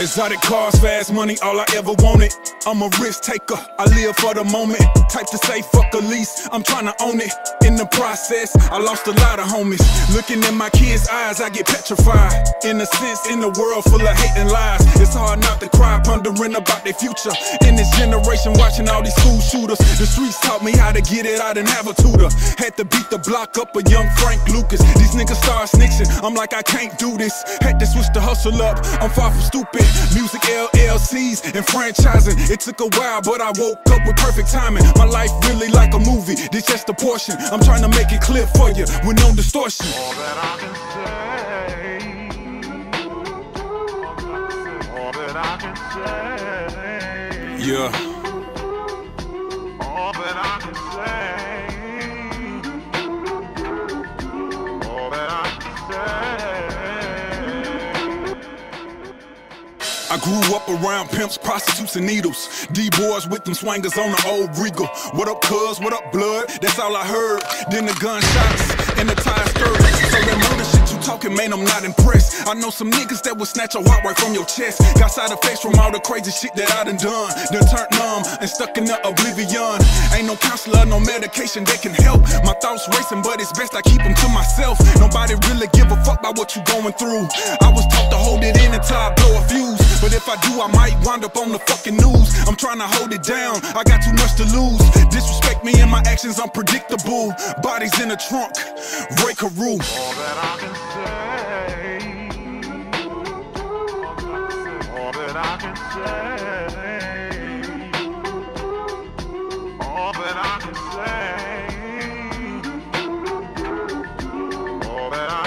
Exotic cars, fast money, all I ever wanted. I'm a risk taker, I live for the moment. Type to say fuck a lease, I'm trying to own it. In the process, I lost a lot of homies. Looking in my kids' eyes, I get petrified. In a sense, in a world full of hate and lies, it's hard not to cry, pondering about their future. In this generation, watching all these school shooters, the streets me how to get it, I didn't have a tutor. Had to beat the block up a young Frank Lucas. These niggas start snitching, I'm like, I can't do this. Had to switch the hustle up, I'm far from stupid. Music LLCs and franchising. It took a while, but I woke up with perfect timing. My life really like a movie. This just a portion. I'm trying to make it clear for you with no distortion. All that I can say. All that I can say. Yeah. All that I I grew up around pimps, prostitutes, and needles. D-boys with them swangers on the old regal. What up, cuz? What up, blood? That's all I heard. Then the gunshots and the tire skirts. So that murder talking, man, I'm not impressed. I know some niggas that will snatch a heart right from your chest. Got side effects from all the crazy shit that I done done. Done turned numb and stuck in the oblivion. Ain't no counselor, no medication that can help. My thoughts racing, but it's best I keep them to myself. Nobody really give a fuck about what you going through. I was taught to hold it in until I blow a fuse. But if I do, I might wind up on the fucking news. I'm trying to hold it down, I got too much to lose. Disrespect me and my actions unpredictable. Bodies in the trunk, break a All that I can say. All that I can say. All that I